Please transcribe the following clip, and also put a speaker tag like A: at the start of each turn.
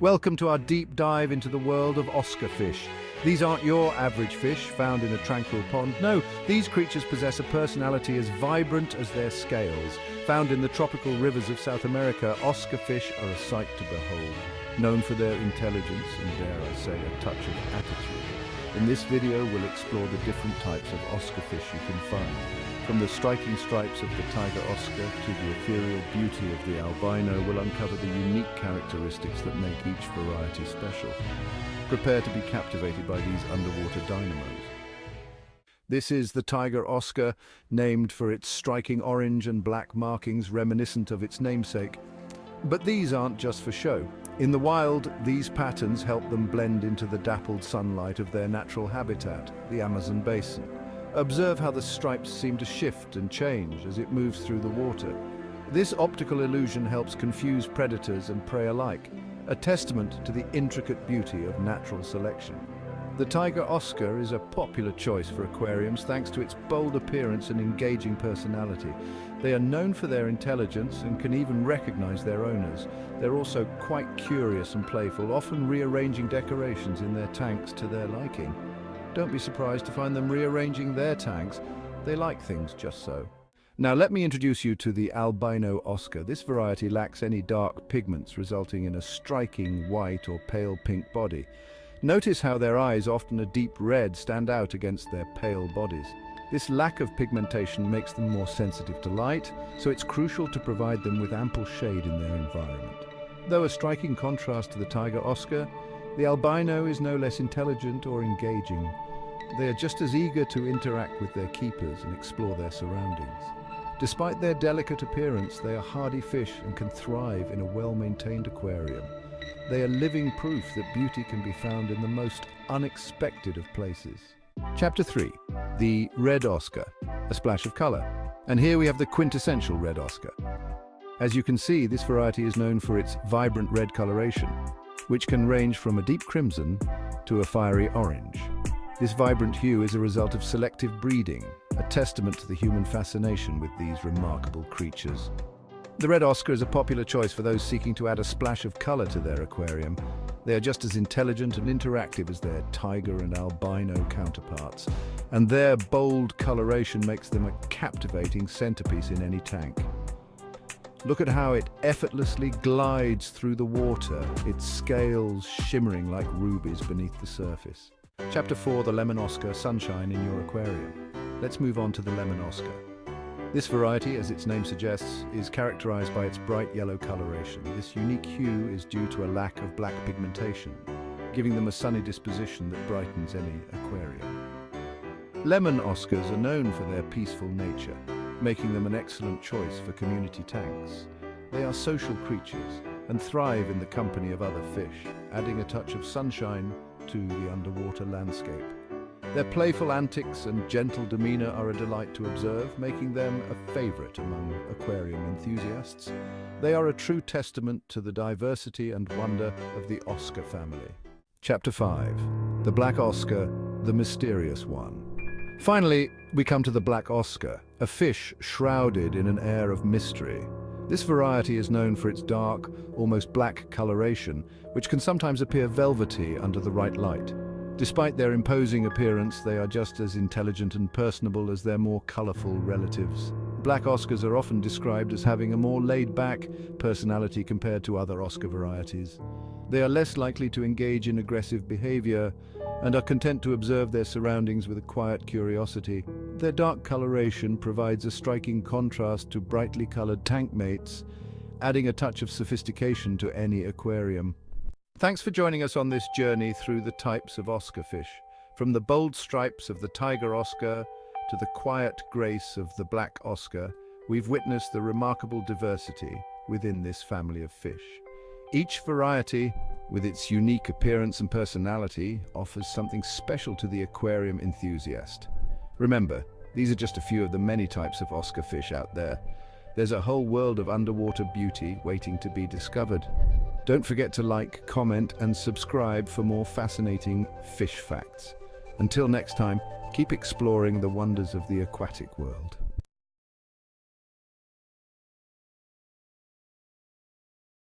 A: Welcome to our deep dive into the world of Oscar fish. These aren't your average fish found in a tranquil pond. No, these creatures possess a personality as vibrant as their scales. Found in the tropical rivers of South America, Oscar fish are a sight to behold. Known for their intelligence and, dare I say, a touch of attitude. In this video, we'll explore the different types of Oscar fish you can find. From the striking stripes of the tiger Oscar to the ethereal beauty of the albino, we'll uncover the unique characteristics that make each variety special. Prepare to be captivated by these underwater dynamos. This is the tiger Oscar, named for its striking orange and black markings reminiscent of its namesake. But these aren't just for show. In the wild, these patterns help them blend into the dappled sunlight of their natural habitat, the Amazon basin. Observe how the stripes seem to shift and change as it moves through the water. This optical illusion helps confuse predators and prey alike, a testament to the intricate beauty of natural selection. The Tiger Oscar is a popular choice for aquariums thanks to its bold appearance and engaging personality. They are known for their intelligence and can even recognize their owners. They're also quite curious and playful, often rearranging decorations in their tanks to their liking. Don't be surprised to find them rearranging their tanks. They like things just so. Now let me introduce you to the albino Oscar. This variety lacks any dark pigments, resulting in a striking white or pale pink body. Notice how their eyes, often a deep red, stand out against their pale bodies. This lack of pigmentation makes them more sensitive to light, so it's crucial to provide them with ample shade in their environment. Though a striking contrast to the tiger Oscar, the albino is no less intelligent or engaging. They are just as eager to interact with their keepers and explore their surroundings. Despite their delicate appearance, they are hardy fish and can thrive in a well-maintained aquarium. They are living proof that beauty can be found in the most unexpected of places. Chapter 3. The Red Oscar. A splash of colour. And here we have the quintessential Red Oscar. As you can see, this variety is known for its vibrant red coloration, which can range from a deep crimson to a fiery orange. This vibrant hue is a result of selective breeding, a testament to the human fascination with these remarkable creatures. The red Oscar is a popular choice for those seeking to add a splash of color to their aquarium. They are just as intelligent and interactive as their tiger and albino counterparts, and their bold coloration makes them a captivating centerpiece in any tank. Look at how it effortlessly glides through the water, its scales shimmering like rubies beneath the surface. Chapter 4, the Lemon Oscar, Sunshine in your aquarium. Let's move on to the Lemon Oscar. This variety, as its name suggests, is characterized by its bright yellow coloration. This unique hue is due to a lack of black pigmentation, giving them a sunny disposition that brightens any aquarium. Lemon Oscars are known for their peaceful nature, making them an excellent choice for community tanks. They are social creatures and thrive in the company of other fish, adding a touch of sunshine to the underwater landscape. Their playful antics and gentle demeanor are a delight to observe, making them a favorite among aquarium enthusiasts. They are a true testament to the diversity and wonder of the Oscar family. Chapter 5. The Black Oscar, the Mysterious One. Finally, we come to the Black Oscar, a fish shrouded in an air of mystery. This variety is known for its dark, almost black coloration, which can sometimes appear velvety under the right light. Despite their imposing appearance, they are just as intelligent and personable as their more colorful relatives. Black Oscars are often described as having a more laid-back personality compared to other Oscar varieties. They are less likely to engage in aggressive behavior and are content to observe their surroundings with a quiet curiosity. Their dark coloration provides a striking contrast to brightly colored tank mates, adding a touch of sophistication to any aquarium. Thanks for joining us on this journey through the types of Oscar fish, from the bold stripes of the tiger Oscar to the quiet grace of the black Oscar, we've witnessed the remarkable diversity within this family of fish. Each variety with its unique appearance and personality, offers something special to the aquarium enthusiast. Remember, these are just a few of the many types of Oscar fish out there. There's a whole world of underwater beauty waiting to be discovered. Don't forget to like, comment and subscribe for more fascinating fish facts. Until next time, keep exploring the wonders of the aquatic world.